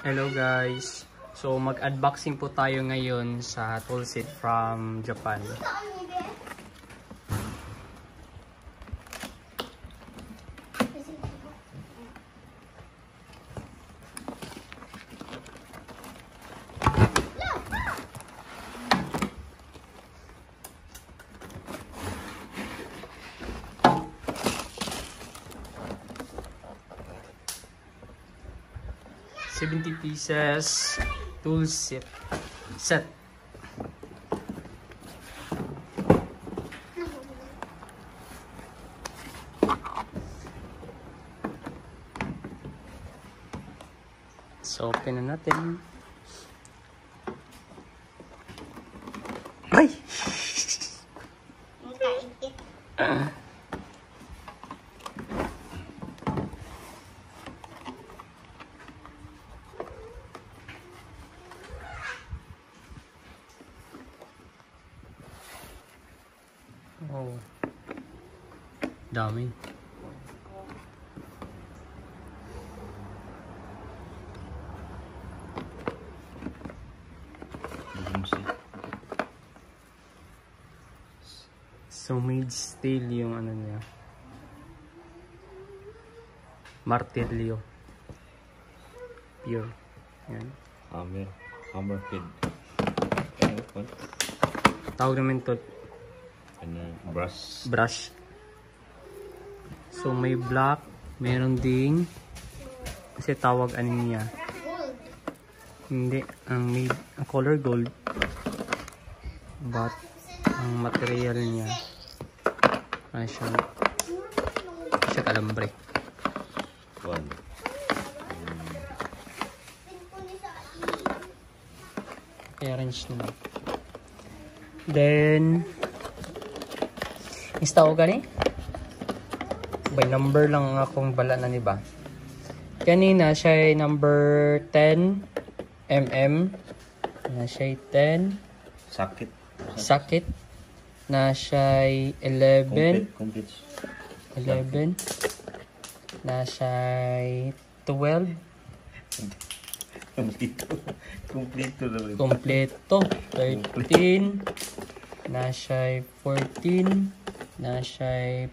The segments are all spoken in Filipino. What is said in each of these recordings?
Hello guys. So mag-unboxing po tayo ngayon sa toolset from Japan. Seventy pieces tool set. Set. So, open na natin. Ay! Oh. Dami. So made steel yung ano niya. Martilyo. Pure. Yan. Hammer. Hammer head. Po? Tawag namin to Ano, brush. brush. So may black, meron ding kasi tawag ano niya. Hindi, ang made, ang color gold. But ang material niya ano siya siya kalambre. One. Kaya range naman. Then, is tawag gani? By number lang ang akong bala na ni ba? Kanina siya ay number 10 mm. Na siya ay 10. Sakit. Sakit. Na siya ay 11. Complete. Complete. 11. Na siya ay 12. Complete. Complete na rin. Kompleto. 13. Na siya ay 14. Na siya ay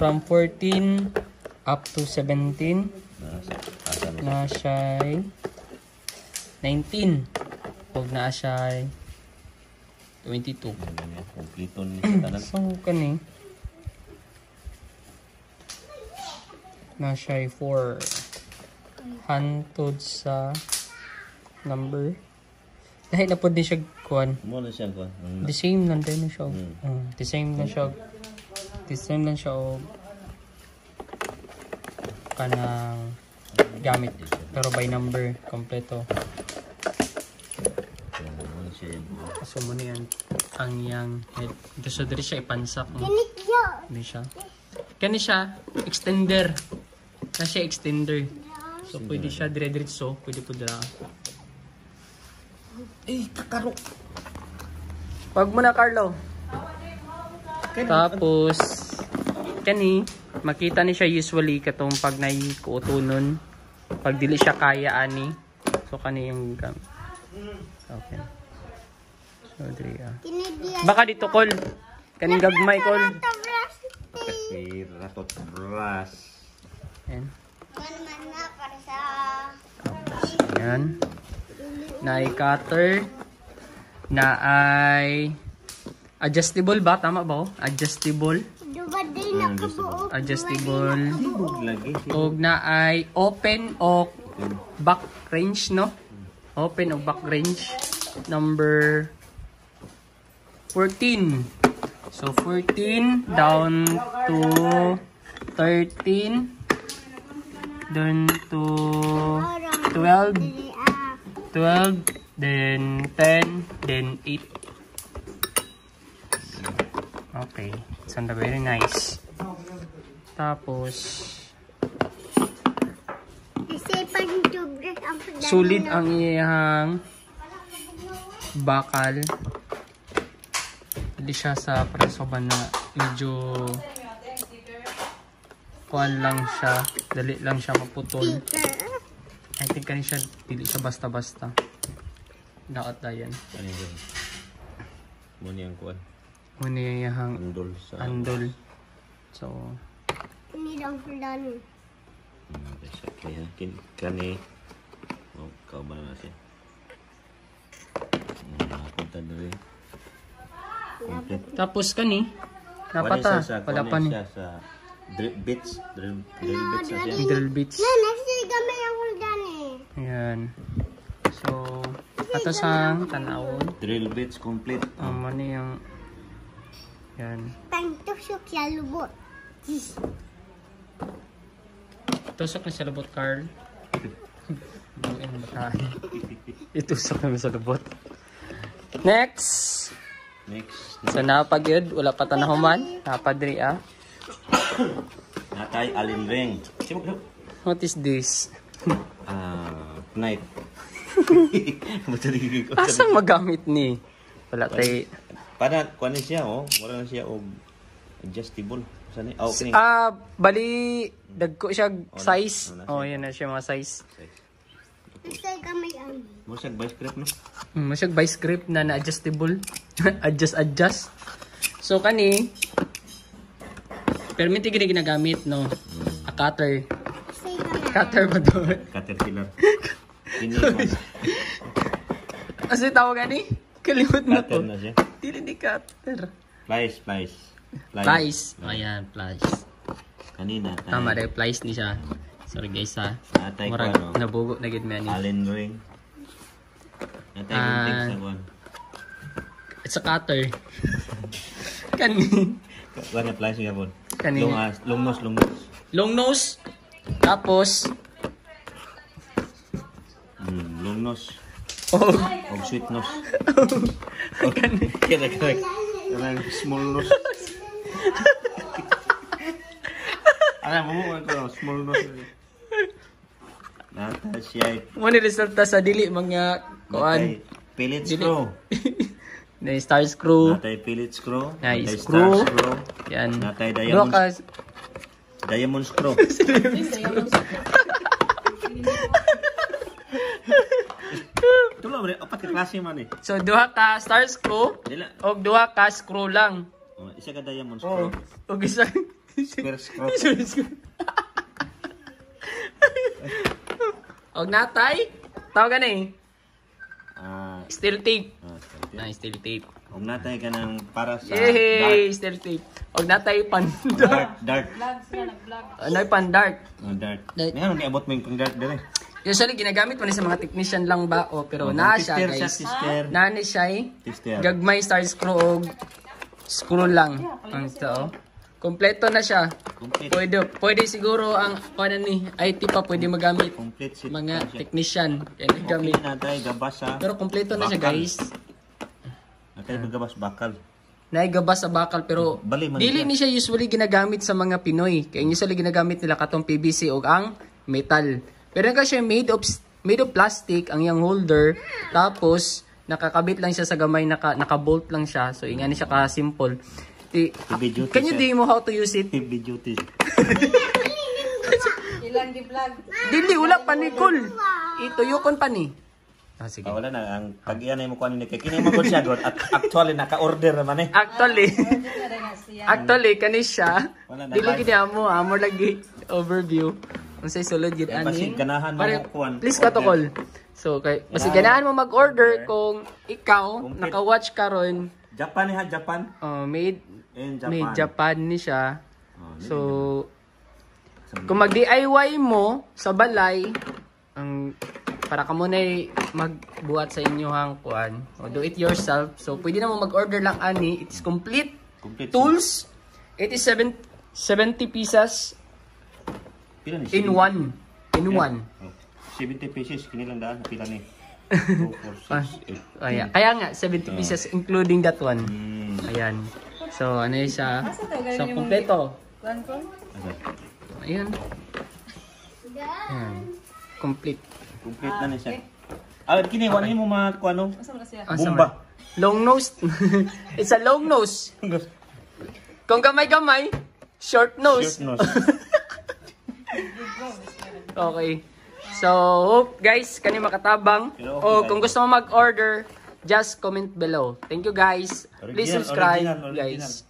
from 14 up to 17. Nasa. Asa na. Na siya ay 19. Huwag na siya ay 22. Ganyan. Complete ni tanan. So, kani. Na siya ay 4. Hantod sa number. Dahil na po din siya kuhan. Mo na siya ko. Ang The same lang din siya. Mm. Mm, the same lang siya. The same lang siya og kanang gamit. Pero by number, kompleto. mo na siya. Kaso mo na yan. Ang yang head. Ito siya, dito siya ipansak mo. Hindi siya. Kani siya, extender. Na siya extender. So, pwede siya dire-diretso. Pwede po dira. Eh, kakaro. Pag mo na, Carlo. Tapos, kani, makita ni siya usually katong pag naikuutunon. Pag dili siya kaya ani. So, kani yung gamit. Okay. So, diri ah. Baka dito, Col. Kaning gagmay, Col. Kasi ratot brush. Ayan. Ayan. Na ay cutter. Na ay adjustable ba? Tama ba? oh? Adjustable. Adjustable. Tibog lagi. Og na ay open o back range, no? Open o back range. Number 14. So 14 down to 13 down to 12 12 then 10 then 8 okay sound very nice tapos sulit ang iyang bakal hindi siya sa preso ba na medyo kuan lang siya dali lang siya maputol I think kani siya, dili siya basta-basta. Daot dayan. Ano yun? Muna yung kuwan. Muna yung yahang Andol sa... andol. So, Ini daw fulano. Hmm, sa kaya. Kin kani. Oh, kau ba na siya? Hmm, nakapunta na rin. Tapos kani, napata, sa- wala pa ni. sa drill bits. Drill, drill bits na siya. Drill bits. Na, nasa gamay ang fulano. Ayan. So, ato sang tanawon. Drill bits complete. Um, ano yung... Yan. Pangtusok sa lubot. Tusok na sa lubot, Carl. Buin ba tayo? Itusok namin sa lubot. Next! Next. So, napag yun. Wala pa tanahuman. Napadri, ah. Natay alin ring. What is this? Ah, knife. Rin ko? Asang magamit ni? Wala tayo. Para kuan siya oh, wala na siya og adjustable. Sa ni? Oh, kini. Ah, bali, dagko siya size. Oh, yan na siya mga size. Mo siya vice grip no. Hmm, masyag vice grip na na-adjustable. adjust, adjust. So, kani, permit gini ginagamit, no? A cutter. Cutter ba doon? Caterpillar. Kasi tawag gani? Kalimut na Cutter to. na siya. Dili di cutter. Plies, plies. Plies. Ayan, plies. Kanina. tay- Tama dahil plies ni siya. Sorry guys ha. Natay ko ano. nabugo na gid man ni. Allen ring. Natay Ah. gunting sa. It's a cutter. kani. Kuan na plies nga pon. Kani. Long as, long nose, long nose. Long nose. Tapos, Hmm, long nose. Oh, Og sweet nose. Og kaya kaya. Kanang small nose. Ano mo mo ko small nose. Nata siya mo ni resulta sa dili mga kuan. Natay Phillips Dili. screw. Na star screw. Natay Phillips screw. Nay, Natay screw. star screw. Yan. Natay Duha diamond, ka diamond screw. Tulo ba apat ka klase man eh. So duha ka star screw Dila. og duha ka screw lang. Oh, isa ka diamond Oh, screw. og isa Square screw. og natay tawag ni Ah, steel tape. ah, sorry. Na steel tape. Kung natay ka ng para sa Yay, steel tape. Og natay pan dart, dart. Ano pan dart. Oh. Dart. Ngayon, niabot mo yung pang dart dire. Usually ginagamit mo ni sa mga technician lang ba o pero Oh, naa sister siya siya, guys. sister. Naa ni siya eh. Sister. Gagmay star screw og screw lang. Ang ito oh. Kompleto na siya. Complete. Pwede, pwede siguro ang ano ni IT pa pwede magamit Complete set. mga technician. Yan Okay, gamit. natay gabas sa Pero kompleto na siya Bakal. guys. natay gabas bakal. Naigabas sa bakal pero Bali man dili siya. ni siya usually ginagamit sa mga Pinoy. Kaya usually ginagamit nila katong PVC o ang metal. Pero kasi made of made of plastic ang yung holder tapos nakakabit lang siya sa gamay naka naka-bolt lang siya. So ingani siya ka simple. Di, Heavy duty can you demo how to use it? Heavy duty. Ilang di vlog. Dili wala pa ni Kul. Ituyukon pa ni. Ah, sige. Ah, wala na ang pag-iyan mo kuan ni kay kini mo gud siya at actually naka-order naman eh. Actually, siya. actually kani siya. Dili live. gid amo, amo lagi overview. Unsay sulod gid ani? ganahan mo kuan, Please katokol. So kay basig ganahan mo mag-order kung ikaw naka-watch karon Japan ha? Japan. uh, made In Japan. made Japan. Ni siya. Oh, So kung mag-DIY mo sa balay ang para ka muna magbuhat sa inyong kuan. O do it yourself. So pwede na mo mag-order lang ani. It's complete complete. tools. It is seven, 70 pieces Pila ni? in one in one Oh, 70 pieces kini lang daan pila ni. 2 Ah. 4 6 8. Ayan. Kaya nga, 70 pieces including that one. Hmm. Ayan. So, ano yun siya? Asa to galing So, yung kompleto. Ayan. Ayan. Complete. Complete na ni siya. Ah, kini wala mo mga kuano? Ah, sama. Long nose. It's a long nose. Kung gamay-gamay, short nose. Short nose. Okay. So, hope guys, kani makatabang. O kung gusto mo mag-order, just comment below. Thank you guys. Please subscribe guys.